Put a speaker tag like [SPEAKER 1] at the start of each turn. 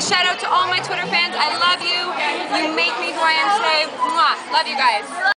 [SPEAKER 1] Shout out to all my Twitter fans. I love you. You make me who I am today. Mwah. Love you guys.